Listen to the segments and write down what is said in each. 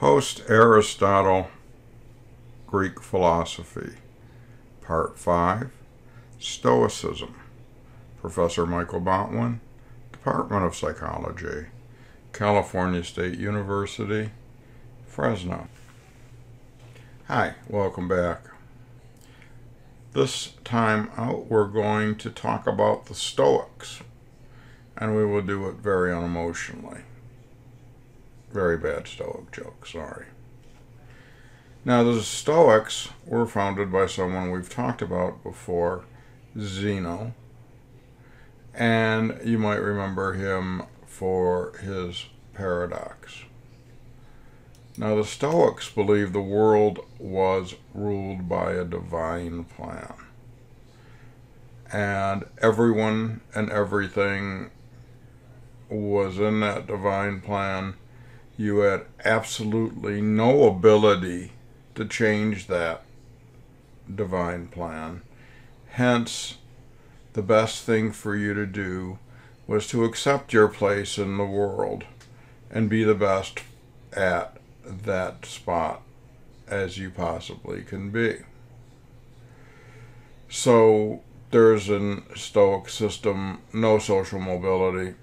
Post Aristotle Greek Philosophy, Part 5 Stoicism. Professor Michael Botwin, Department of Psychology, California State University, Fresno. Hi, welcome back. This time out, we're going to talk about the Stoics, and we will do it very unemotionally. Very bad Stoic joke, sorry. Now, the Stoics were founded by someone we've talked about before, Zeno, and you might remember him for his paradox. Now, the Stoics believed the world was ruled by a divine plan. And everyone and everything was in that divine plan. You had absolutely no ability to change that divine plan. Hence, the best thing for you to do was to accept your place in the world and be the best at that spot as you possibly can be. So there's a Stoic system, no social mobility.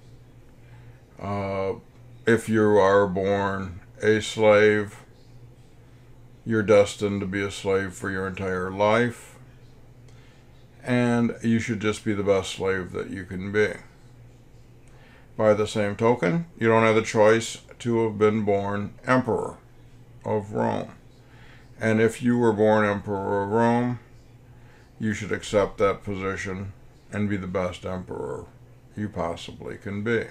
Uh, if you are born a slave, you're destined to be a slave for your entire life. And you should just be the best slave that you can be. By the same token, you don't have the choice to have been born emperor of Rome. And if you were born emperor of Rome, you should accept that position and be the best emperor you possibly can be.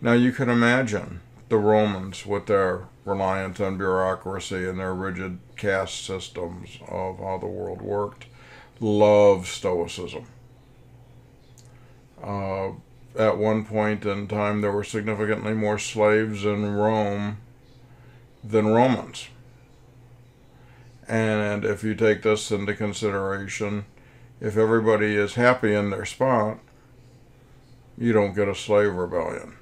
Now you can imagine the Romans with their reliance on bureaucracy and their rigid caste systems of how the world worked love Stoicism. Uh, at one point in time, there were significantly more slaves in Rome than Romans. And if you take this into consideration, if everybody is happy in their spot, you don't get a slave rebellion.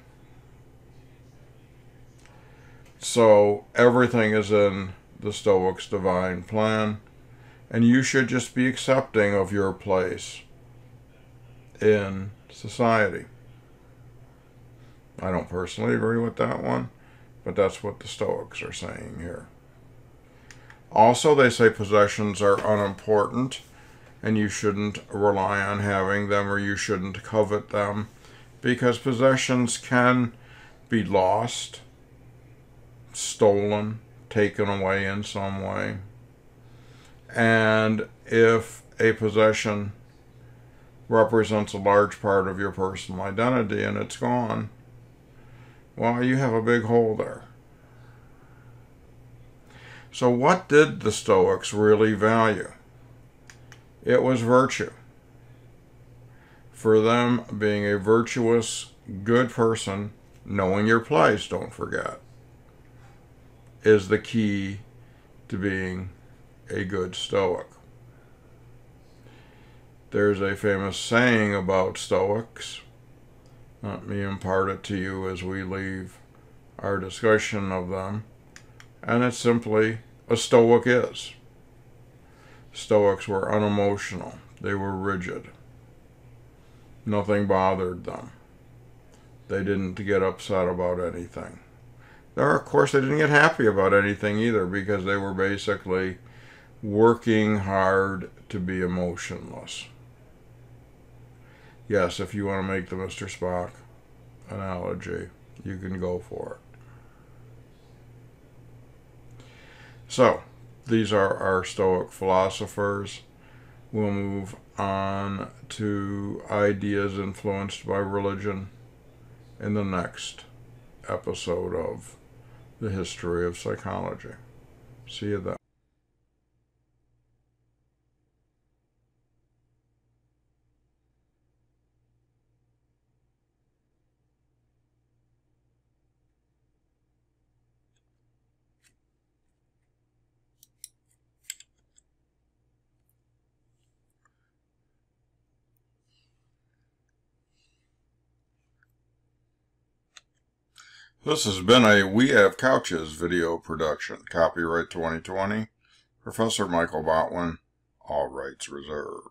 So everything is in the Stoics' divine plan, and you should just be accepting of your place in society. I don't personally agree with that one, but that's what the Stoics are saying here. Also, they say possessions are unimportant and you shouldn't rely on having them or you shouldn't covet them because possessions can be lost, stolen, taken away in some way. And if a possession represents a large part of your personal identity and it's gone, well, you have a big hole there. So, what did the Stoics really value? It was virtue. For them, being a virtuous, good person, knowing your place, don't forget, is the key to being a good Stoic. There's a famous saying about Stoics let me impart it to you as we leave our discussion of them. And it's simply a Stoic is. Stoics were unemotional, they were rigid. Nothing bothered them. They didn't get upset about anything. There, of course, they didn't get happy about anything either because they were basically working hard to be emotionless. Yes, if you want to make the Mr. Spock analogy, you can go for it. So, these are our Stoic philosophers. We'll move on to ideas influenced by religion in the next episode of The History of Psychology. See you then. This has been a We Have Couches video production. Copyright 2020. Professor Michael Botwin. All rights reserved.